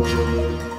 Música